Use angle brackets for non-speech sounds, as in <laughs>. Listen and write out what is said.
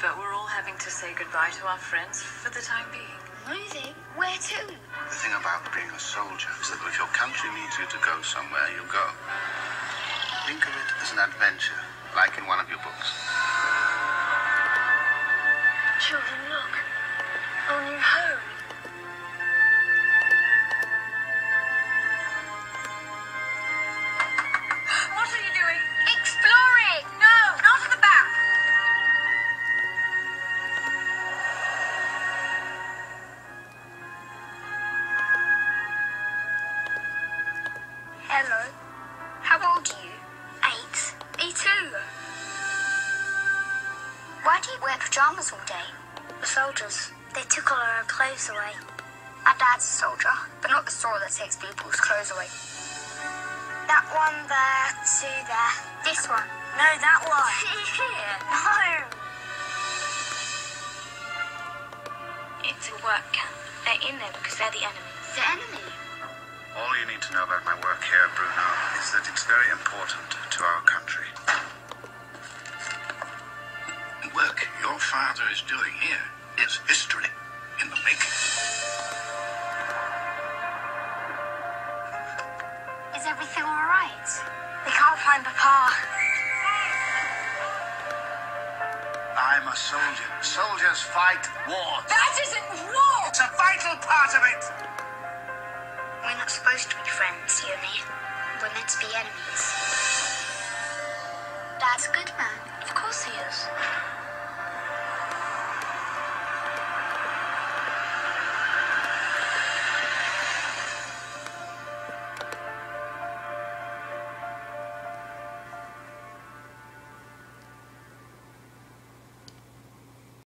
but we're all having to say goodbye to our friends for the time being. Moving? Where to? The thing about being a soldier is that if your country needs you to go somewhere, you go. Think of it as an adventure, like in one of your books. Children, look. Our new home. Hello. How old are you? Eight. Me too. Why do you wear pajamas all day? The soldiers. They took all our clothes away. My dad's a soldier, but not the sort that takes people's clothes away. That one there, two there. This one. No, that one. <laughs> No. It's a work camp. They're in there because they're the enemy. The enemy. All you need to know about my work here, Bruno, is that it's very important to our country. The work your father is doing here is history in the making. Is everything all right? We can't find Papa. I'm a soldier. Soldiers fight wars. That isn't war! It's a vital part of it. Not supposed to be friends, me. We're meant to be enemies. Dad's a good man. Of course he is.